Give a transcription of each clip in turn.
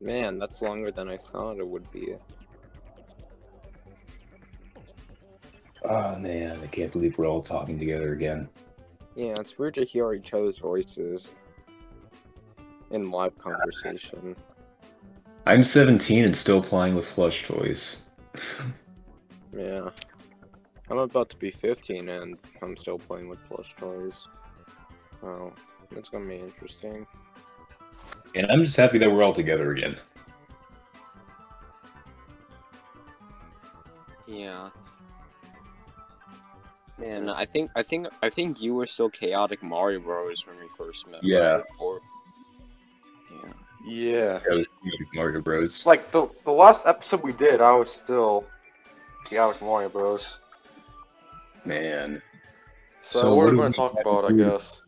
Man, that's longer than I thought it would be. Oh man, I can't believe we're all talking together again. Yeah, it's weird to hear each other's voices in live conversation. I'm 17 and still playing with plush toys. Yeah. I'm about to be 15 and I'm still playing with plush toys. Oh, that's gonna be interesting. And I'm just happy that we're all together again. Yeah. Man, I think I think I think you were still chaotic Mario Bros when we first met. Yeah. Or yeah. Yeah. That was Mario Bros. Like the the last episode we did, I was still, yeah, I was Mario Bros. Man. So, So what are we going to talk about? I guess.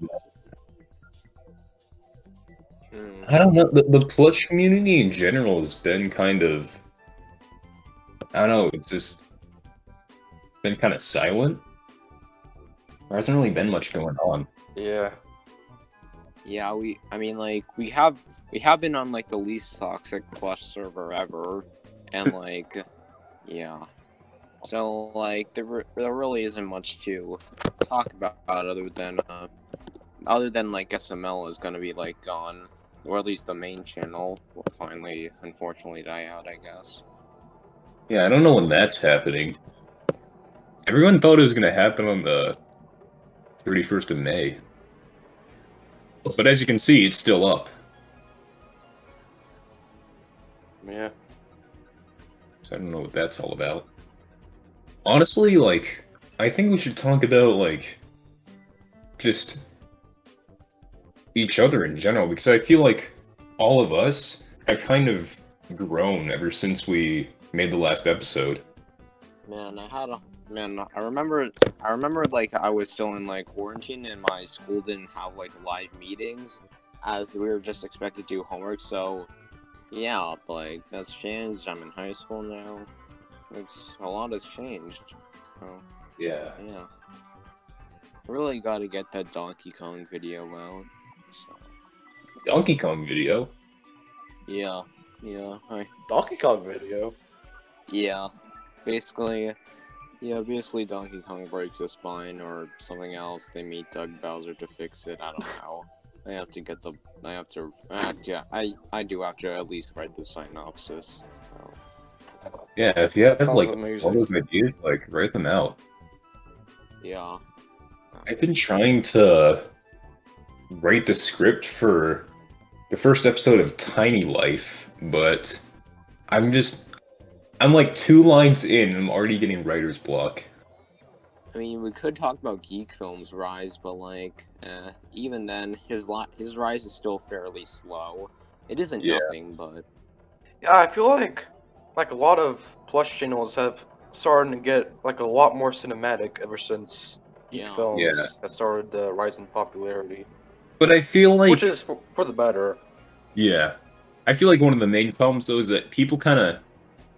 I don't know. The, the plush community in general has been kind of. I don't know. It's just been kind of silent. There hasn't really been much going on. Yeah. Yeah, we. I mean, like we have we have been on like the least toxic plush server ever, and like, yeah. So like there re- there really isn't much to talk about other than uh, other than like SML is gonna be like gone, or at least the main channel will finally, unfortunately, die out. I guess. Yeah, I don't know when that's happening. Everyone thought it was going to happen on the 31st of May. But as you can see, it's still up. Yeah. So I don't know what that's all about. Honestly, like, I think we should talk about, like, just each other in general, because I feel like all of us have kind of grown ever since we made the last episode. Man, I had a man. I remember. I remember like I was still in like quarantine, and my school didn't have like live meetings, as we were just expected to do homework. So, yeah, like that's changed. I'm in high school now. It's a lot has changed. Oh, Yeah. yeah. Really got to get that Donkey Kong video out. So, Donkey Kong video. yeah, yeah, I Donkey Kong video. Yeah, basically, yeah, basically Donkey Kong breaks a spine or something else. They meet Doug Bowser to fix it. I don't know. I have to get the. I have to. Uh, yeah, I I do have to at least write the synopsis. So, Yeah, if you have Sounds like all those ideas, like write them out. yeah. I've been trying to write the script for the first episode of Tiny Life, but I'm just I'm like two lines in and I'm already getting writer's block. I mean, we could talk about Geek Film's rise, but like, eh, even then, his li- his rise is still fairly slow. It isn't Yeah. nothing, but Yeah, I feel like like a lot of plush channels have started to get like a lot more cinematic ever since Geek Yeah. Films Yeah. has started the rise in popularity, But I feel like which is for, for the better. yeah. I feel like one of the main problems though is that people kind of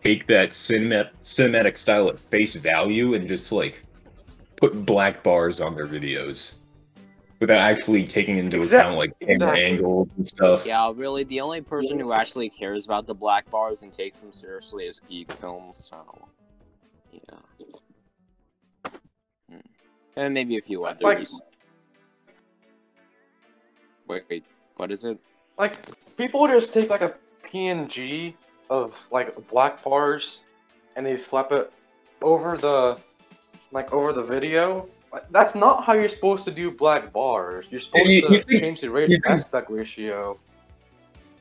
take that cinematic cinematic style at face value and just like put black bars on their videos without actually taking into Exact- account like camera exactly. angles and stuff. yeah, really, the only person who actually cares about the black bars and takes them seriously is Geek Films. So, yeah. Hmm. And maybe a few others. Like- Wait, wait, what is it? Like people just take like a PNG of like black bars and they slap it over the like over the video. Like, That's not how you're supposed to do black bars. You're supposed you- to you think- change the rate think- aspect ratio.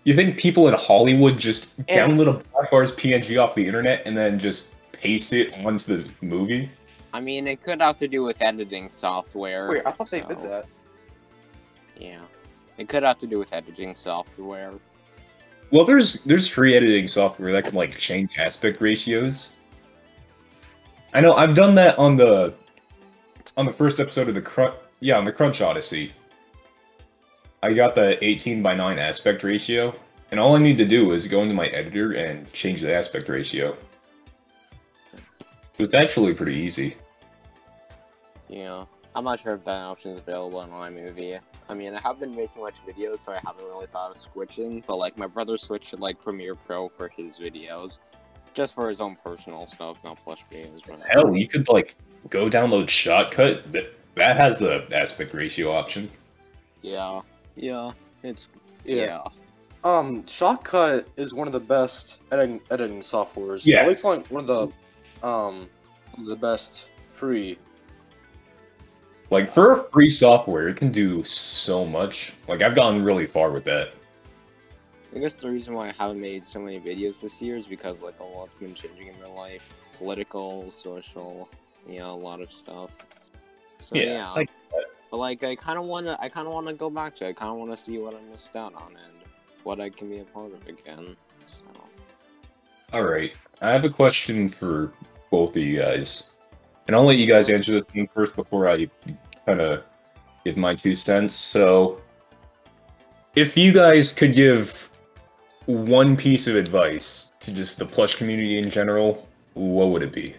You think people in Hollywood just And- download a Black Bars PNG off the internet and then just paste it onto the movie? I mean, it could have to do with editing software. Wait, I thought they did that. Yeah. It could have to do with editing software. Well, there's there's free editing software that can like change aspect ratios. I know I've done that on the on the first episode of the Crunch. Yeah, on the Crunch Odyssey. I got the 18 by 9 aspect ratio, and all I need to do is go into my editor and change the aspect ratio. So it's actually pretty easy. Yeah. I'm not sure if that option is available in iMovie. I mean, I have been making much videos, so I haven't really thought of switching. But like, my brother switched to like Premiere Pro for his videos, just for his own personal stuff, not Plush videos. But Hell, you could like go download Shotcut. That that has the aspect ratio option. yeah, yeah, it's Yeah. yeah. Um, Shotcut is one of the best editing editing softwares. Yeah. At least like one of the um the best free. Like for free software, it can do so much. Like I've gone really far with that. I guess the reason why I haven't made so many videos this year is because like a lot's been changing in my life, political, social, you know, a lot of stuff. So Yeah, yeah, like but like I kind of want to, I kind of want to go back to. it. I kind of want to see what I missed out on and what I can be a part of again. So All right, I have a question for both of you guys, and I'll let you guys answer this first before I kind of give my two cents. So, if you guys could give one piece of advice to just the plush community in general, what would it be?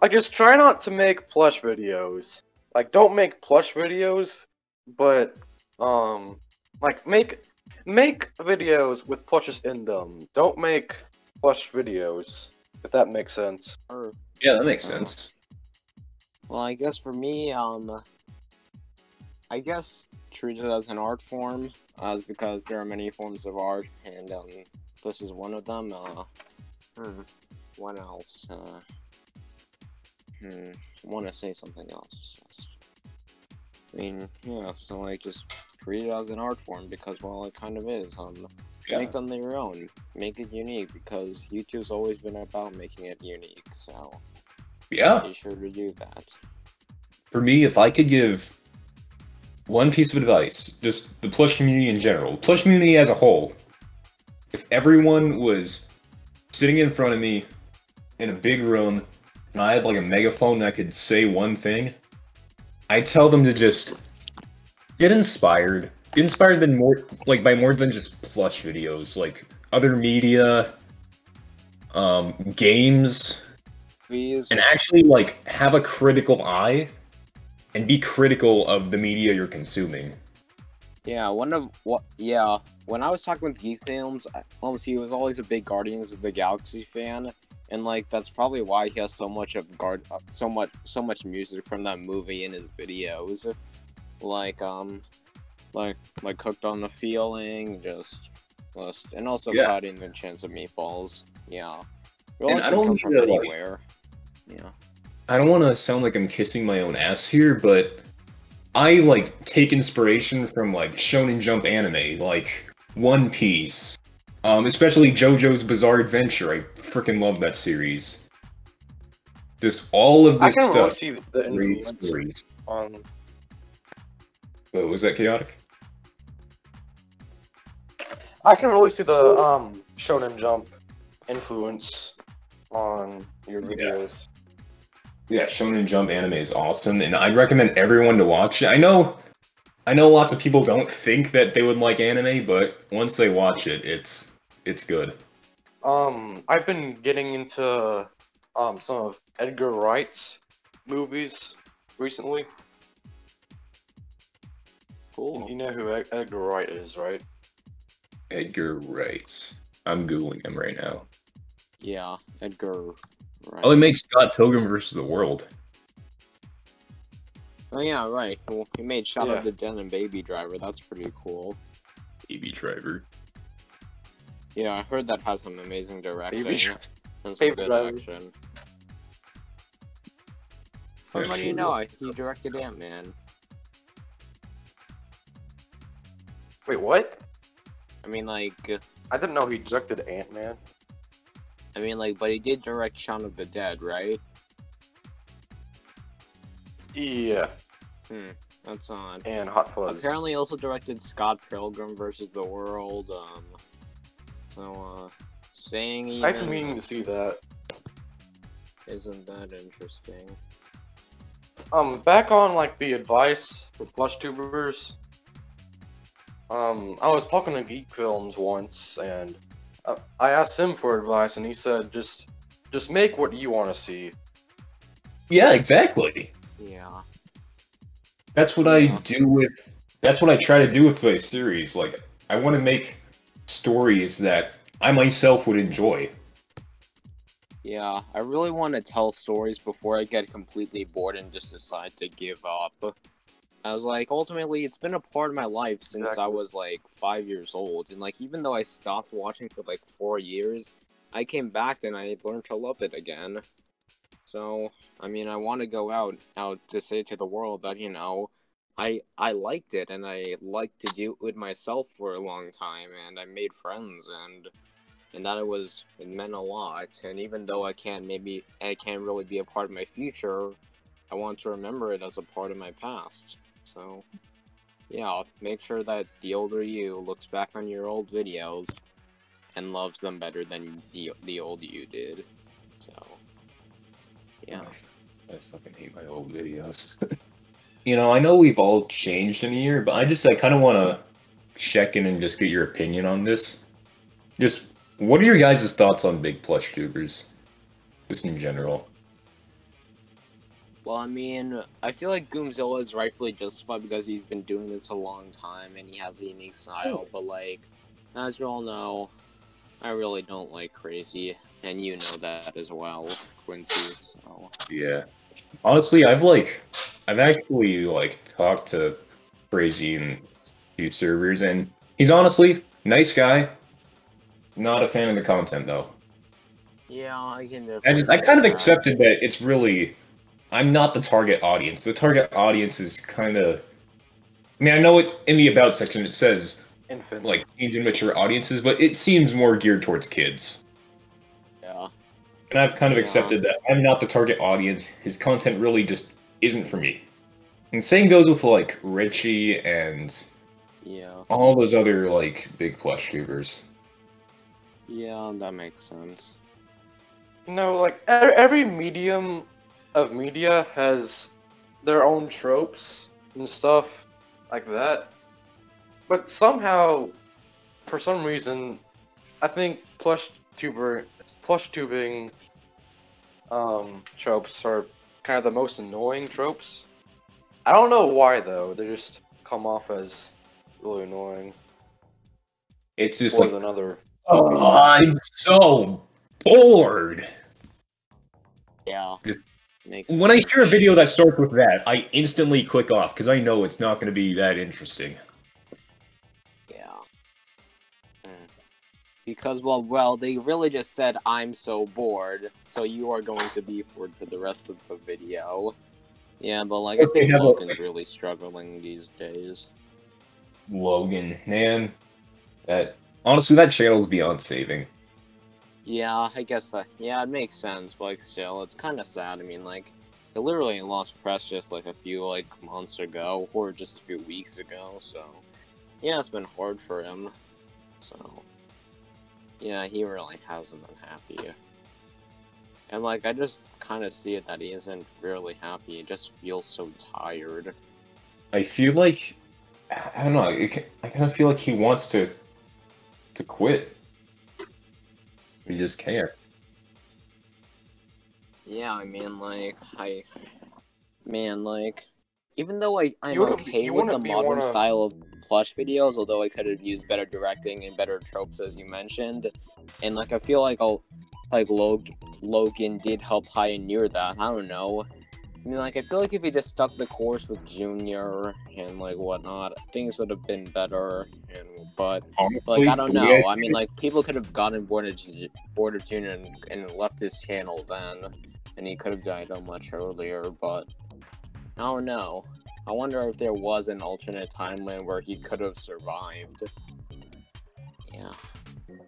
I just try not to make plush videos. Like don't make plush videos, but um like make make videos with plushes in them. Don't make plush videos. If that makes sense. or Yeah, that makes sense. well, I guess for me, um, I guess treat it as an art form, as because there are many forms of art, and um, this is one of them. Uh, hmm, what else? Uh, hmm, want to say something else. I mean, yeah. So like, just treat it as an art form because, well, it kind of is. Um, Yeah. make them their own, make it unique because YouTube's always been about making it unique. So Yeah. be sure to do that. For me, if I could give one piece of advice, just the plush community in general, plush community as a whole, if everyone was sitting in front of me in a big room and I had like a megaphone and I could say one thing, I'd tell them to just get inspired. Inspired than more like by more than just plush videos, like other media, um, games, Please, and actually like have a critical eye and be critical of the media you're consuming. yeah, one of what? Yeah, when I was talking with Geek Films, obviously he was always a big Guardians of the Galaxy fan, and like that's probably why he has so much of guard, uh, so much, so much music from that movie in his videos, like um, like like Hooked on the feeling, just, just and also Yeah. cutting the chance of meatballs. Yeah, Well, And I don't come mean from like- anywhere. Yeah. I don't want to sound like I'm kissing my own ass here, but I like take inspiration from like Shonen Jump anime, like One Piece, um, especially JoJo's Bizarre Adventure. I freaking love that series. Just all of I this can really stuff. see the Great influence stories. on Oh, was that chaotic? I can really see the um Shonen Jump influence on your videos. Yeah, Shonen Jump anime is awesome, and I'd recommend everyone to watch it. I know, I know, lots of people don't think that they would like anime, but once they watch it, it's it's good. Um, I've been getting into um some of Edgar Wright's movies recently. Cool. You know who Edgar Wright is, right? Edgar Wright. I'm googling him right now. Yeah, Edgar. Right. Oh, he makes Scott Pilgrim versus the World. Oh yeah, right. Well, he made Shot Yeah. of the Den and Baby Driver. That's pretty cool. Baby Driver. Yeah, I heard that has some amazing directing Baby Dri- and some Baby good Driver. action. How do you know? He directed Ant Man. Wait, what? I mean, like, I didn't know he directed Ant Man. I mean, like, but he did direct Shaun of the Dead, right? Yeah, Hmm. That's odd. and Hot Fuzz. Apparently, also directed Scott Pilgrim versus the World. Um, so, uh, saying even I've been meaning to see that. isn't that interesting? Um, back on like the advice for plush tubers. Um, I was talking to Geek Films once, and uh, I asked him for advice, and he said just, just make what you want to see. Yeah, exactly. Yeah. that's what I do with. That's what I try to do with my series. Like, I want to make stories that I myself would enjoy. Yeah, I really want to tell stories before I get completely bored and just decide to give up. I was like, ultimately, it's been a part of my life since I was like five years old, and like even though I stopped watching for like four years, I came back and I learned to love it again. So, I mean, I want to go out out to say to the world that you know, I I liked it and I liked to do it myself for a long time, and I made friends and and that it was it meant a lot. And even though I can't maybe I can't really be a part of my future, I want to remember it as a part of my past. So yeah, make sure that the older you looks back on your old videos and loves them better than the the old you did. So yeah. I fucking hate my old videos. you know, I know we've all changed in a year, but I just I kind of want to check in and just get your opinion on this. Just what are your guys' thoughts on big plush tubers, just in general? Well, I mean, I feel like Goomzilla is rightfully justified because he's been doing this a long time and he has a unique style. Hmm. But like, as you all know, I really don't like Crazy, and you know that as well, Quincy. So Yeah. Honestly, I've like I've actually like talked to Crazy and a few servers and he's honestly nice guy. Not a fan of the content though. yeah, I can. I just I kind of accepted that it's really I'm not the target audience. The target audience is kind of I mean, I know it in the about section it says Infant. like teens and mature audiences, but it seems more geared towards kids. Yeah, And I've kind of Yeah. accepted that I'm not the target audience. His content really just isn't for me. And same goes with like Richie and yeah, all those other like big plush tubers. yeah. That makes sense. You know, like every medium of media has their own tropes and stuff like that. But somehow, for some reason, I think plush tuber, plush tubing, um, tropes are kind of the most annoying tropes. I don't know why though. They just come off as really annoying It's just more like than other. oh, I'm so bored. Yeah, Just- makes. When I hear a video that starts with that, I instantly click off because I know it's not going to be that interesting. Yeah. Hmm. Because well, well, they really just said I'm so bored, so you are going to be bored for the rest of the video. Yeah, but like I think how about- Logan's really struggling these days. Logan, man, that honestly that channel's beyond saving. Yeah, I guess that. Yeah, it makes sense, but like still, it's kind of sad. I mean, like, they literally lost press just like a few like months ago, or just a few weeks ago. So, yeah, it's been hard for him. So, yeah, he really hasn't been happy. And like, I just kind of see it that he isn't really happy. He just feels so tired. I feel like I don't know. I kind of feel like he wants to to quit. He just can't. Yeah, I mean, like, I, man, like, even though I, I'm You wouldn't okay with the modern wanna- style of plush videos, although I could have used better directing and better tropes, as you mentioned, and like, I feel like I'll, like, Log- Logan did help pioneer that. I don't know. I mean, like, I feel like if he just stuck the course with Junior and like whatnot, things would have been better. And but Honestly, like I don't know. way I mean, like people could have gotten bored of bored of Junior and, and left his channel then, and he could have died out much earlier. But I don't know. I wonder if there was an alternate timeline where he could have survived. Yeah.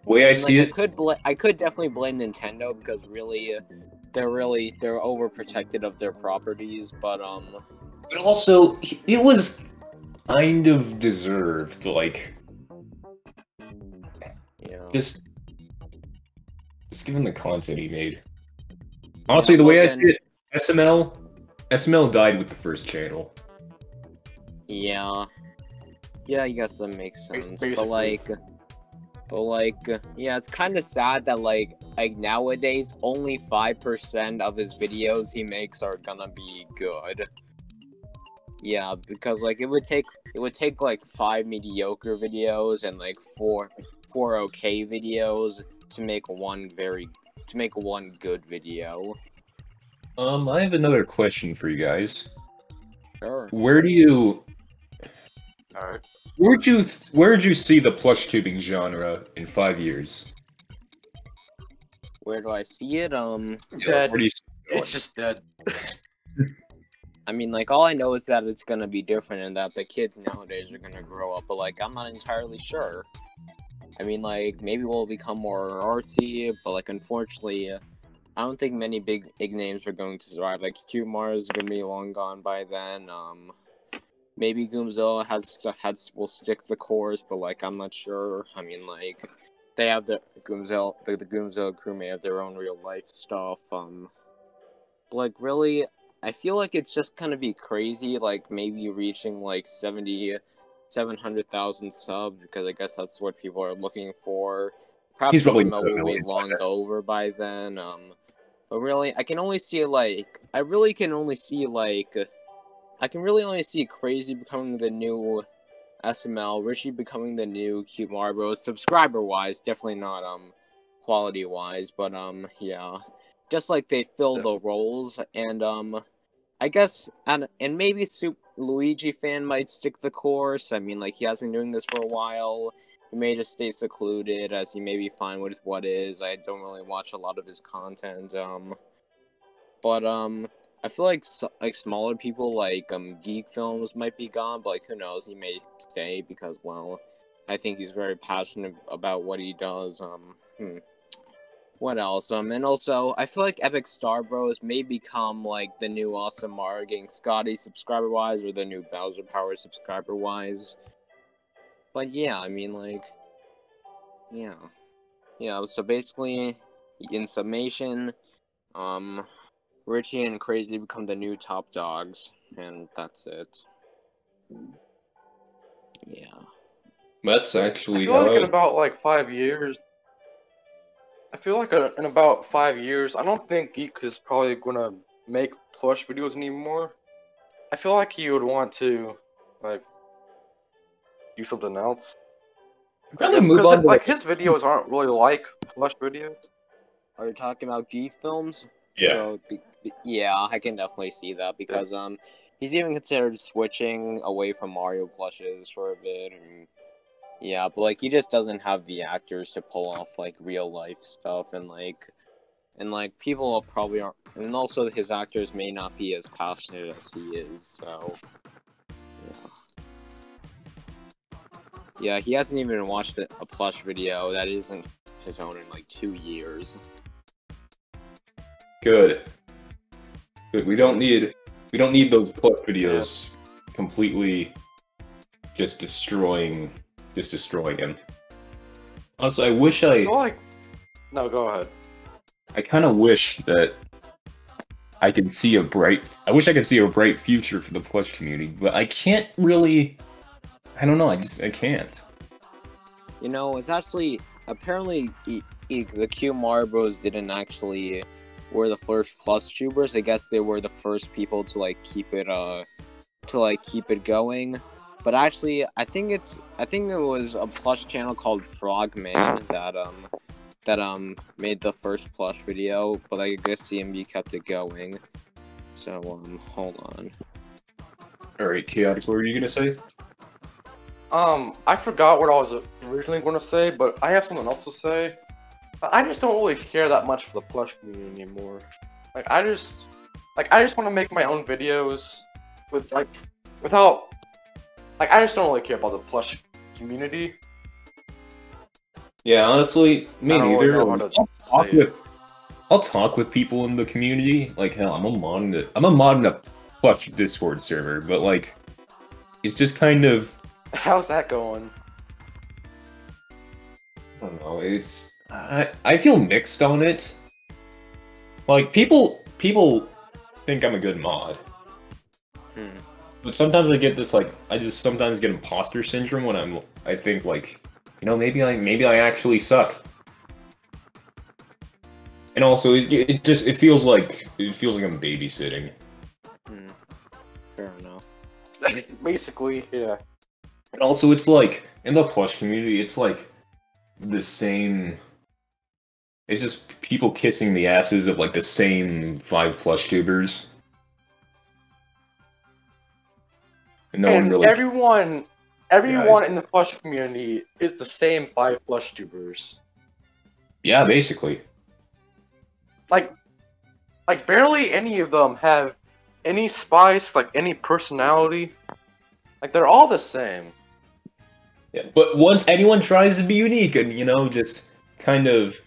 way I see like, it, I could bl- I could definitely blame Nintendo because really, they're really they're overprotected of their properties. But um, but also it was kind of deserved. Like you know. just just given the content he made. Honestly, the way I see it, SML SML died with the first channel. Yeah. Yeah, I guess that makes sense. basically. But like but like yeah, it's kind of sad that like like nowadays only 5% of his videos he makes are gonna be good. Yeah, because like it would take it would take like five mediocre videos and like four four okay videos to make one very to make one good video. Um, I have another question for you guys. Sure. Where do you Alright. where'd you where'd you see the plush tubing genre in five years? Where do I see it? Um Dead. Where do you see it? It's just dead. I mean like all I know is that it's gonna be different and that the kids nowadays are gonna grow up, but like I'm not entirely sure. I mean like maybe we'll become more artsy, but like unfortunately I don't think many big big names are going to survive. Like Qmar is gonna be long gone by then. Um maybe Goomzilla has has will stick the course, but like I'm not sure. I mean like they have the Goomzilla the, the Goomzilla crew may have their own real life stuff. Um but, like really I feel like it's just gonna be crazy, like maybe reaching like 70, 700,000 subs because I guess that's what people are looking for. Perhaps He's probably SML not a will be long then. over by then. Um, but really, I can only see like I really can only see like I can really only see Crazy becoming the new SML, Richie becoming the new Cute Marbros. Subscriber wise, definitely not um quality wise, but um yeah, just like they fill Yeah. the roles and um I guess and and maybe Super Luigi fan might stick the course. I mean, like he has been doing this for a while. He may just stay secluded as he may be fine with what is. I don't really watch a lot of his content. Um, but um, I feel like like smaller people like um geek films might be gone, but like who knows? He may stay because well, I think he's very passionate about what he does. Um, hmm. What else? Um, and also I feel like Epic Star Bros may become like the new Awesome Mario getting Scotty subscriber wise, or the new Bowser Power subscriber wise. But yeah, I mean like, yeah, yeah. So basically, in summation, um, Richie and Crazy become the new top dogs, and that's it. Yeah. That's actually. I actually feel like in about like five years. I feel like uh, in about five years, I don't think Geek is probably gonna make plush videos anymore. I feel like he would want to, like, do something else. probably move because, on to like his videos aren't really like plush videos. Are you talking about geek films? Yeah. So, be- be- yeah, I can definitely see that because um, he's even considered switching away from Mario plushes for a bit, and yeah, but like he just doesn't have the actors to pull off like real life stuff, and like, and like people probably aren't, and also his actors may not be as passionate as he is, so yeah. Yeah, he hasn't even watched a a plush video that isn't his own in like two years. Good. We don't need we don't need those plush videos completely just destroying just destroying him. Also, I wish I I like. No, go ahead. I kind of wish that I could see a bright I wish I could see a bright future for the plush community, but I can't really I don't know, I just I can't. You know, it's actually apparently the Q Marbos didn't actually were the first plus tubers. I guess they were the first people to like keep it uh to like keep it going. But actually, I think it's I think it was a plush channel called Frogman that um that um made the first plush video. But I guess CMB kept it going. So um hold on. Alright, chaotic, what were you gonna say? Um, I forgot what I was originally going to say, but I have something else to say. I just don't really care that much for the plush community anymore. Like, I just, like, I just want to make my own videos with like, without, like, I just don't really care about the plush community. Yeah, honestly, me really neither. to I'll talk with I'll talk with people in the community. Like hell, I'm a mod in the, I'm a mod in a plush Discord server, but like it's just kind of How's that going? I don't know. It's I I feel mixed on it. Like people people think I'm a good mod, Hmm. but sometimes I get this like I just sometimes get imposter syndrome when I'm I think like you know maybe I maybe I actually suck. And also it, it just it feels like it feels like I'm babysitting. Hmm. Fair enough. Basically, yeah. And also, it's like in the plush community, it's like the same. It's just people kissing the asses of like the same five plush tubers. And no one really. everyone, everyone it's- in the plush community is the same five plush tubers. Yeah, basically. Like, like barely any of them have any spice, like any personality. Like they're all the same. Yeah, but once anyone tries to be unique and you know just kind of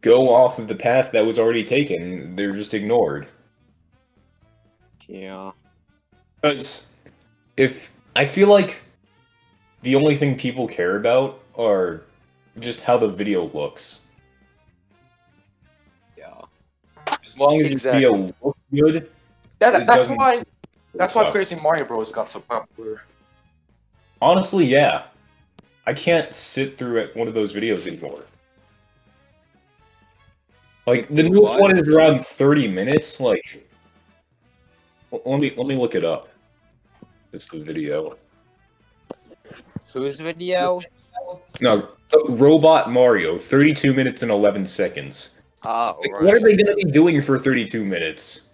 go off of the path that was already taken, they're just ignored. Yeah. Because if I feel like the only thing people care about are just how the video looks. Yeah. As long as Exactly. your video looks good, That, that's why. That's why. Crazy Mario Bros got so popular. honestly, yeah. I can't sit through one of those videos anymore. Like the newest one is around thirty minutes. Like, let me let me look it up. It's the video. Whose video? No, uh, Robot Mario, thirty-two minutes and eleven seconds. Oh, Like, right. What are they gonna be doing for thirty-two minutes?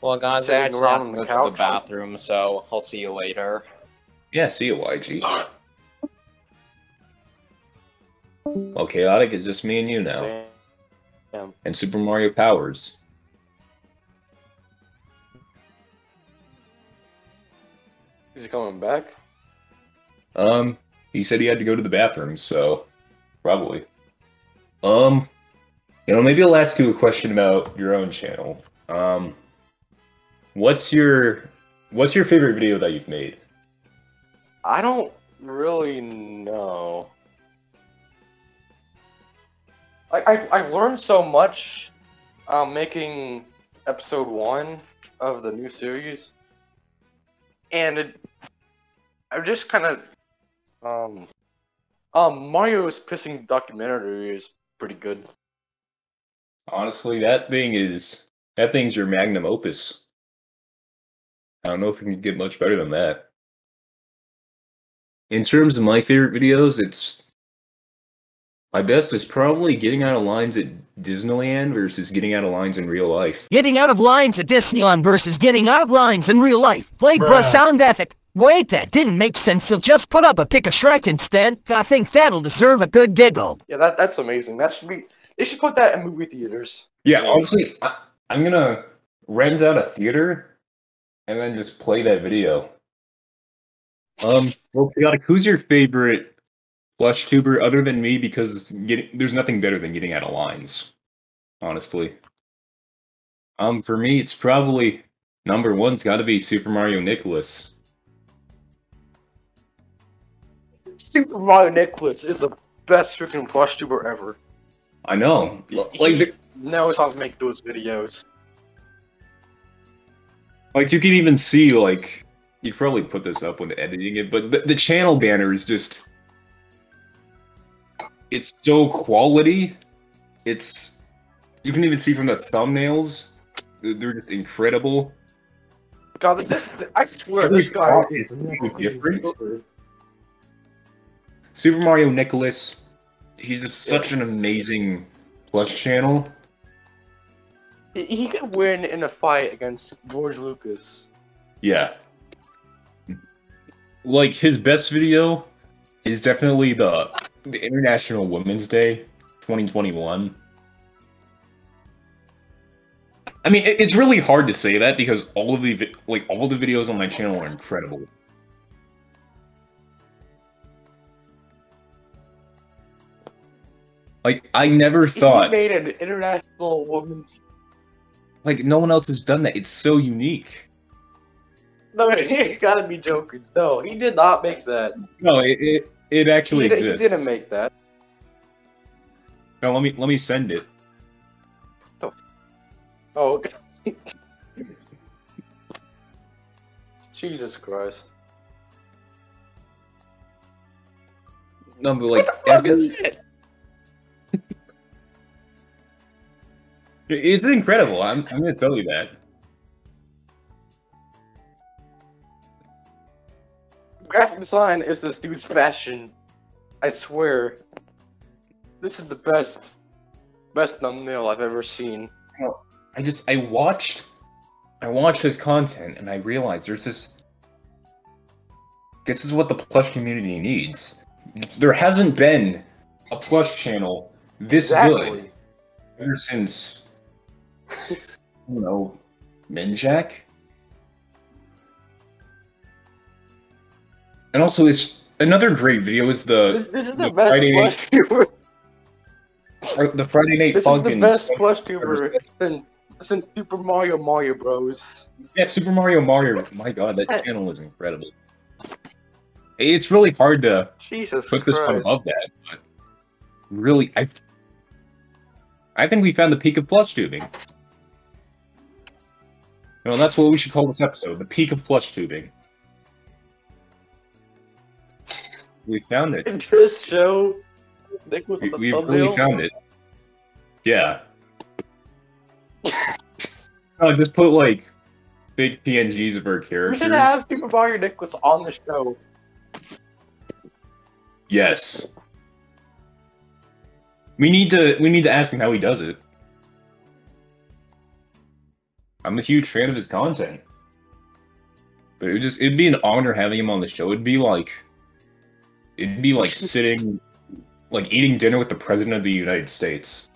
Well, guys, I Sitting actually have to go the to the bathroom, so I'll see you later. Yeah, see you, YG. Well, chaotic is just me and you now, Damn. And Super Mario Powers. Is he coming back? Um, he said he had to go to the bathroom, so probably. Um, you know, maybe I'll ask you a question about your own channel. Um, what's your what's your favorite video that you've made? I don't really know. Like I've I've learned so much, um, making episode one of the new series, and it, I just kind of, um, um, Mario's pissing documentary is pretty good. Honestly, that thing is that thing's your magnum opus. I don't know if you can get much better than that. In terms of my favorite videos, it's my best is probably getting out of lines at Disneyland versus getting out of lines in real life. Getting out of lines at Disneyland versus getting out of lines in real life. Played bruh Bruh. sound ethic. Wait, that didn't make sense, so just put up a pick of Shrek instead. I think that'll deserve a good giggle. Yeah, that that's amazing. That should be. They should put that in movie theaters. Yeah, honestly, I, I'm gonna rent out a theater and then just play that video. Um, well, Chaotic, who's your favorite flush tuber other than me? Because getting there's nothing better than getting out of lines, honestly. Um, for me, it's probably number one's got to be Super Mario Nicholas. Super Mario Nicholas is the best freaking plush tuber ever. I know, like, knows how to make those videos. like you can even see like you probably put this up when editing it, but the, the channel banner is just it's so quality. It's you can even see from the thumbnails, they're just incredible. God, this, I swear Every this guy is different. Super Mario Nicholas, he's just such an amazing plus channel. He, he could win in a fight against George Lucas. Yeah. Like his best video is definitely the the International Women's Day 2021. I mean, it, it's really hard to say that because all of the like all the videos on my channel are incredible. Like I never He thought made an international women's. like no one else has done that. It's so unique. No, he gotta be joking. No, he did not make that. No, it it, it He, actually di- he exists. didn't make that. No, let me let me send it. Oh. okay. Jesus Christ. Number like what the fuck every- is it? It's incredible. I'm, I'm gonna tell you that. Graphic design is this dude's passion. I swear. This is the best, best thumbnail I've ever seen. I just I watched I watched his content and I realized there's this this is what the plush community needs. It's, there hasn't been a plush channel this good ever since you know Minjack. And also is another great video is the This, this is the, the best Friday night- plush tuber. the Friday Night This is the Funkin' best plush tuber since, since Super Mario Mario Bros. Yeah, Super Mario Mario. My god, that channel is incredible. It's really hard to Jesus put this one above that, but really, I I think we found the peak of plush tubing. Well, that's what we should call this episode: the peak of plush tubing. We found it. Just show Nick was We, we really found it. Yeah. No, uh, just put like big PNGs of We characters. should have Super Mario Nicholas on the show. Yes. We need to we need to ask him how he does it. I'm a huge fan of his content. But it would just it'd be an honor having him on the show. It'd be like it'd be like sitting like eating dinner with the president of the United States.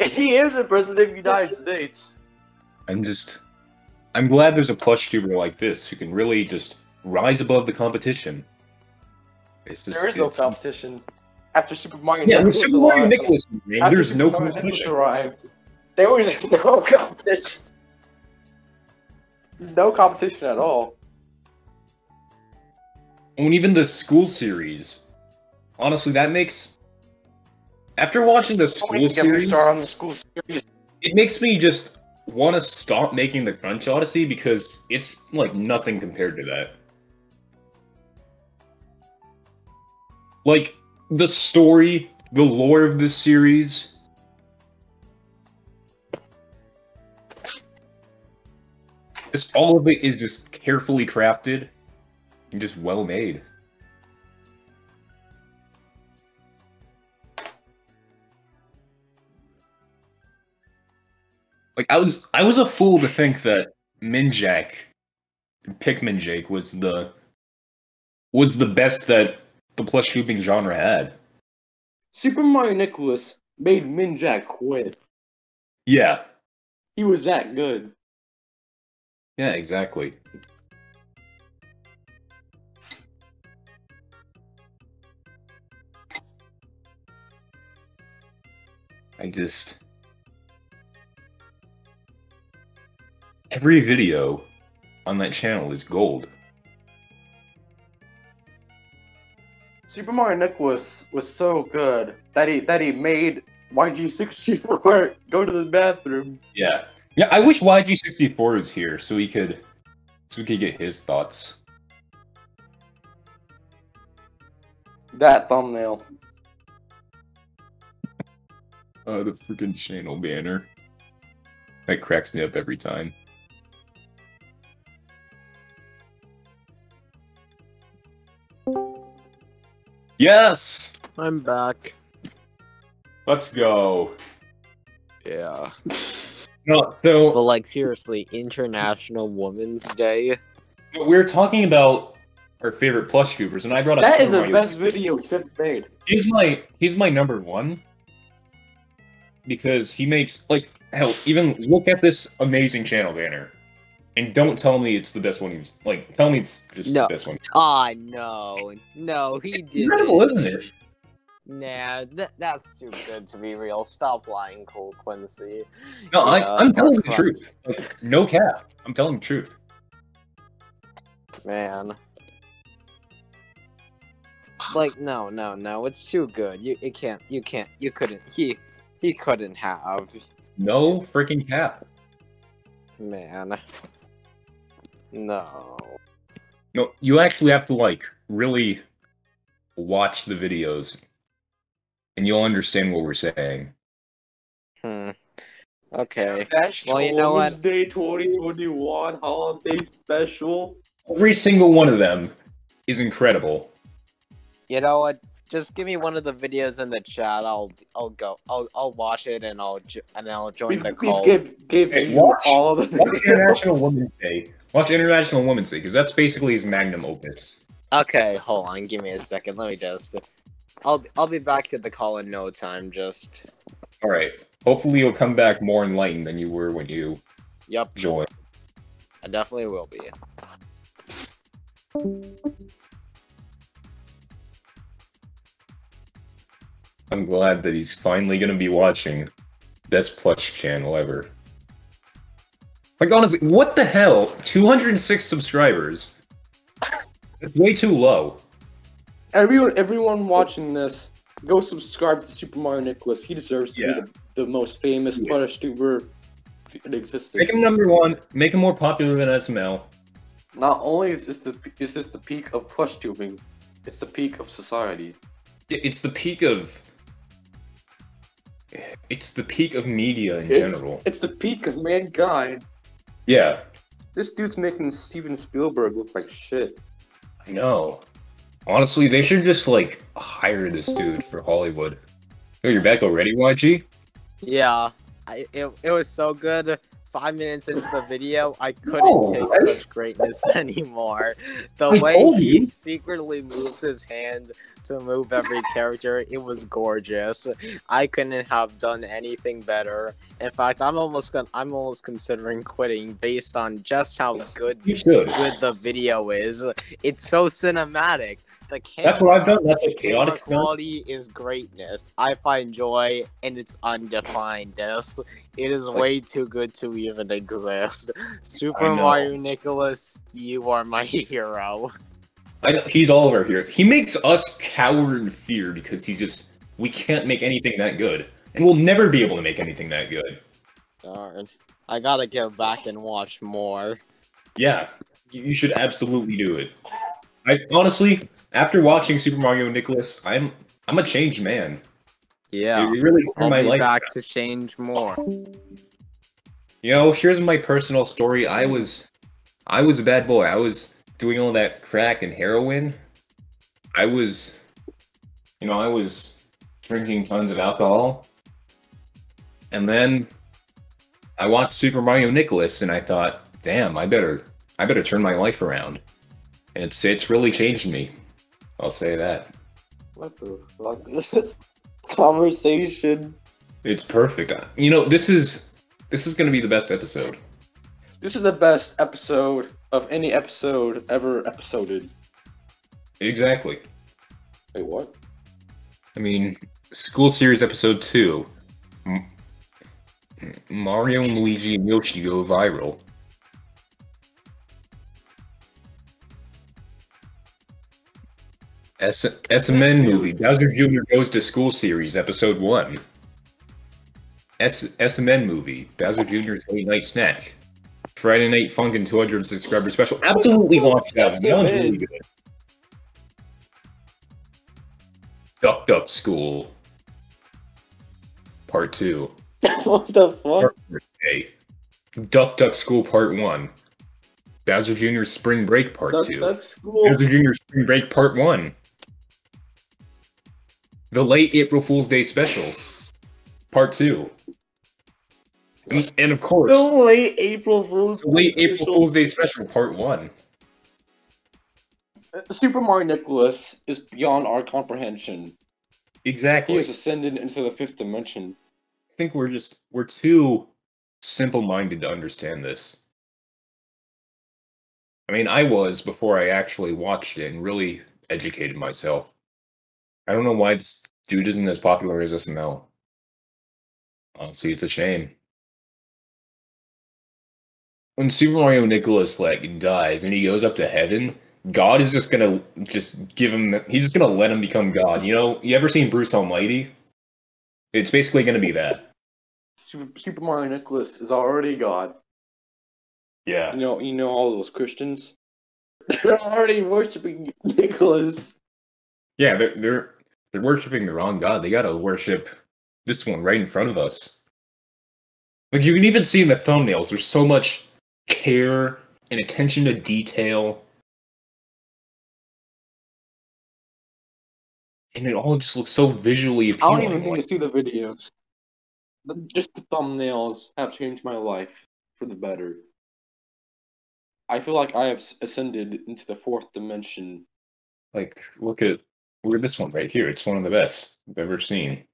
He is the president of the United States. I'm just I'm glad there's a plush tuber like this who can really just rise above the competition. Just There is no competition. After Super Mario Yeah, Nicholas Super Mario Nicholas, man, there's Super no Mario competition. arrived, there was no competition. No competition at all. And even the school series, honestly, that makes. After watching the school even get me series, the school series. it makes me just want to stop making the Crunch Odyssey because it's like nothing compared to that. Like the story, the lore of this series. Just all of it is just carefully crafted and just well made. Like I was I was a fool to think that Minjack Pikmin Jake was the was the best that the plush tubing genre had. Super Mario Nicholas made Minjack quit. Yeah. He was that good. Yeah, exactly. I just every video on that channel is gold. Super Mario Nicholas was so good that he that he made YG64 go to the bathroom. Yeah. Yeah, I wish YG64 was here so he could so we could get his thoughts. That thumbnail. Uh, the freaking channel banner. That cracks me up every time. Yes! I'm back. Let's go. Yeah. No, But so like seriously, International Women's Day. We're talking about our favorite plush tubers, and I brought up That is Super the best video he's ever made. He's my he's my number one because he makes like hell. Even look at this amazing channel banner, and don't tell me it's the best one. He's like, tell me it's just No. the best one. Ah, no, no, he did. Incredible, isn't it? Nah, that, that's too good to be real. Stop lying, Cole Quincy. No, I, I'm telling the truth. Like, no cap. I'm telling the truth. Man. Like, no, no, no, it's too good. You, it can't, you can't, you couldn't, he, he couldn't have. No freaking cap. Man. No. No, you actually have to like really watch the videos, and you'll understand what we're saying. Hmm. Okay. That's Well, you know what? Day 2021 holiday special. Every single one of them is incredible. You know what? Just give me one of the videos in the chat. I'll I'll go. I'll I'll watch it and I'll jo- and I'll join We, the we call. gave gave Hey, you watch- all of the Watch videos. International Women's Day. Watch International Women's Day because that's basically his magnum opus. Okay, hold on. Give me a second. Let me just. I'll I'll be back to the call in no time. Just. All right. Hopefully, you'll come back more enlightened than you were when you Yep. joined. I definitely will be. I'm glad that he's finally gonna be watching best plush channel ever. Like honestly, what the hell? 206 subscribers. It's way too low. Everyone, everyone watching this, go subscribe to Super Mario Nicholas. He deserves to Yeah. be the, the most famous Yeah. plush tuber in existence. Make him number one. Make him more popular than SML. Not only is this the is this the peak of plush tubing, it's the peak of society. It's the peak of. It's the peak of media in It's, general. it's the peak of mankind. Yeah, This dude's making Steven Spielberg look like shit. I know. Honestly, they should just like hire this dude for Hollywood. Oh, you're back already, YG? Yeah. I, it, it was so good. Five minutes into the video, I couldn't No, take I- such greatness anymore. The I way he secretly moves his hand to move every character, it was gorgeous. I couldn't have done anything better. In fact, I'm almost con- I'm almost considering quitting based on just how good good the video is. It's so cinematic. The camera, That's what I've done. That's the what chaotic stuff. quality is greatness. I find joy in its undefinedness. It is way too good to even exist. Super Mario Nicholas, you are my hero. I he's all of our heroes. He makes us cower in fear because he's just we can't make anything that good, and we'll never be able to make anything that good. Darn. I gotta go back and watch more. Yeah, you you should absolutely do it. I honestly, after watching Super Mario Nicholas, I'm I'm a changed man. Yeah. It really I'll my life. back to change more. You know, here's my personal story. I was I was a bad boy. I was doing all that crack and heroin. I was you know, I was drinking tons of alcohol. And then I watched Super Mario Nicholas and I thought, "Damn, I better I better turn my life around." And it's it's really changed me. I'll say that. What the fuck is this conversation? It's perfect. You know, this is this is going to be the best episode. This is the best episode of any episode ever episoded. Exactly. Wait, what? I mean, school series episode two. Mario and Luigi and Yoshi go viral. S- SMN movie. Bowser Jr. goes to school series episode one. S- SMN movie. Bowser Jr.'s late night snack. Friday Night Funkin' 200 subscriber special. Absolutely watch that. That one's really good. Duck Duck School. Part two. what the fuck? Duck Duck School Part one. Bowser Jr. Spring Break Part Duck, two. duck school. Bowser Jr. Spring Break Part one. The late April Fool's Day special. Part two. And, and of course, The late April Fool's. the late April special. Fool's Day special Part one. Super Mario Nicholas is beyond our comprehension. Exactly. He Exactly. has ascended into the fifth dimension. I think we're just we're too simple-minded to understand this. I mean, I was before I actually watched it and really educated myself. I don't know why this dude isn't as popular as SML. Honestly, it's a shame. When Super Mario Nicholas like dies and he goes up to heaven, God is just gonna just give him. He's just gonna let him become God. You know, you ever seen Bruce Almighty? It's basically gonna be that. Super, Super Mario Nicholas is already God. Yeah. You know, you know all those Christians. They're already worshiping Nicholas. Yeah, they're they're they're worshiping the wrong god. They gotta worship this one right in front of us. Like you can even see in the thumbnails, there's so much care and attention to detail. And it all just looks so visually appealing. I don't even need like, to see the videos. Just the thumbnails have changed my life for the better. I feel like I have ascended into the fourth dimension. Like, look at look at this one right here. It's one of the best I've ever seen.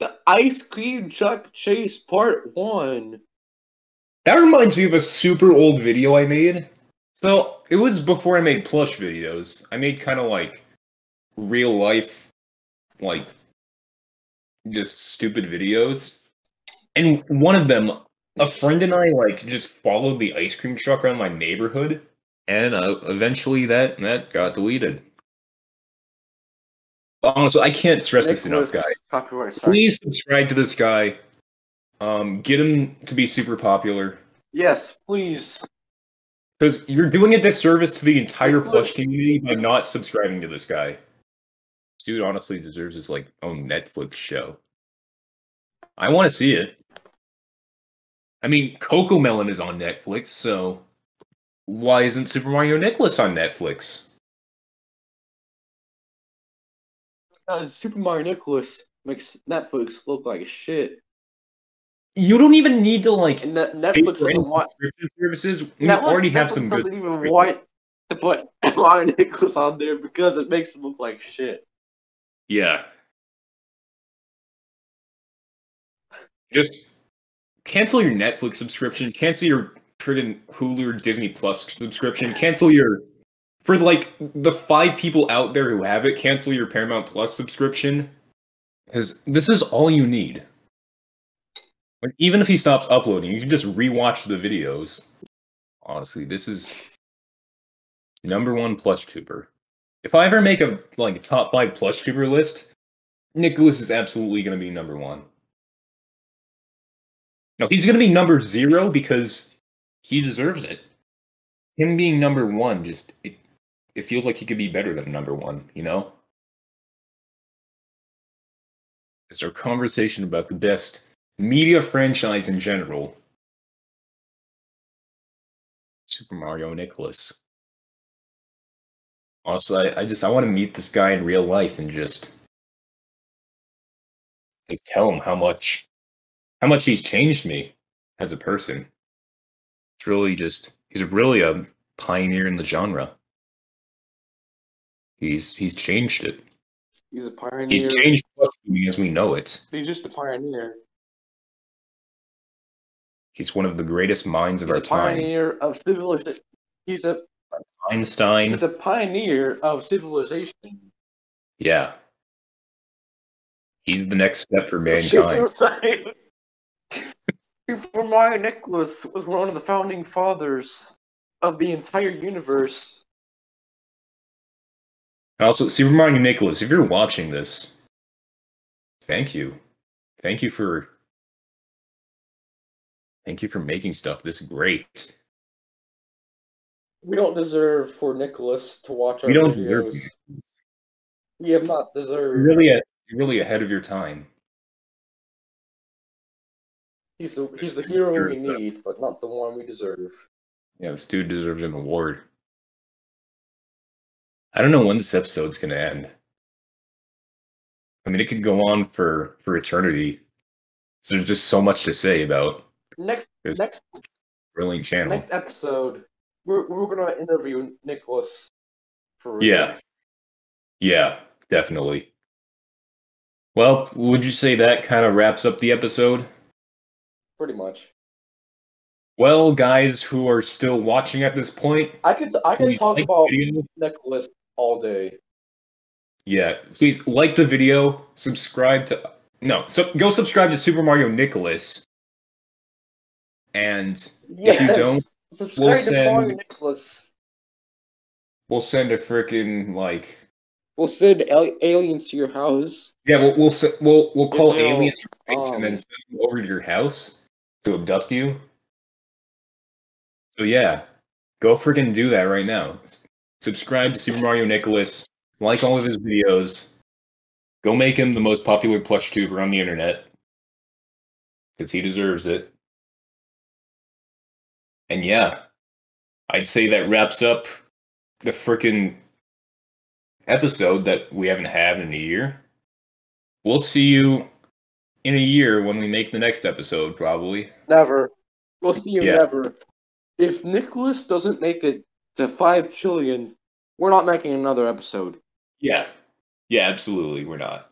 The Ice Cream Truck Chase Part 1. That reminds me of a super old video I made. So it was before I made plush videos. I made kind of like real life, like just stupid videos. And one of them, a friend and I like just followed the ice cream truck around my neighborhood, and uh, eventually that that got deleted. Honestly, I can't stress this enough, Nicholas- guys. Please subscribe to this guy. Um, get him to be super popular. Yes, please. Because you're doing a disservice to the entire Nicholas- plush community by not subscribing to this guy. This dude honestly deserves his like own Netflix show. I want to see it. I mean, CoComelon is on Netflix, so why isn't Super Mario Nicholas on Netflix? Because Super Mario Nicholas makes Netflix look like shit. You don't even need to like And Net- pay Netflix for doesn't want. subscription services. We Netflix- already have Netflix some good. doesn't even want to put Mario Nicholas on there because it makes him look like shit. Yeah. Just cancel your Netflix subscription, cancel your friggin' Hulu or Disney Plus subscription, cancel your for like the five people out there who have it, cancel your Paramount Plus subscription. Because this is all you need. Like even if he stops uploading, you can just rewatch the videos. Honestly, this is number one plush tuber. If I ever make a like top five plush tuber list, Nicholas is absolutely going to be number one. No, he's going to be number zero because he deserves it. Him being number one just it, it feels like he could be better than number one. You know. It's our conversation about the best media franchise in general. Super Mario Nicholas. Also, I, I just I want to meet this guy in real life and just just tell him how much how much he's changed me as a person. It's really just he's really a pioneer in the genre. He's he's changed it. He's a pioneer. He's changed plushing as we know it. He's just a pioneer. He's one of the greatest minds of He's our a time. pioneer of civilization. He's a Einstein. he's a pioneer of civilization. Yeah. He's the next step for mankind. Super Mario Nicholas was one of the founding fathers of the entire universe. And also, Super Mario Nicholas, if you're watching this, thank you. Thank you for thank you for making stuff this great. We don't deserve for Nicholas to watch our We don't videos. deserve We have not You're deserved. really a, you're really ahead of your time. He's the he's the hero we uh, need, but not the one we deserve. Yeah, this dude deserves an award. I don't know when this episode's gonna end. I mean, it could go on for for eternity. So there's just so much to say about Next this next brilliant channel. next episode, we're we're gonna interview Nicholas for. Yeah. Yeah, definitely. Well, would you say that kind of wraps up the episode? pretty much. Well, guys who are still watching at this point, I could I could please talk like about video. Nicholas all day. Yeah, please like the video, subscribe to no, so go subscribe to Super Mario Nicholas. And Yes. you don't, subscribe we'll to send- Mario Nicholas. we'll send a freaking like We'll send al- aliens to your house. yeah, we'll we'll we'll, we'll call You know, aliens space and then um, send them over to your house to abduct you. So yeah, go freaking do that right now subscribe to Super Mario Nicholas, like all of his videos, go make him the most popular plush tuber on the internet because he deserves it. And yeah, I'd say that wraps up the frickin' episode that we haven't had in a year. We'll see you in a year when we make the next episode, probably. Never. We'll see you yeah. never. If Nicholas doesn't make a to five trillion, we're not making another episode. Yeah. Yeah, absolutely. We're not.